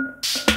you.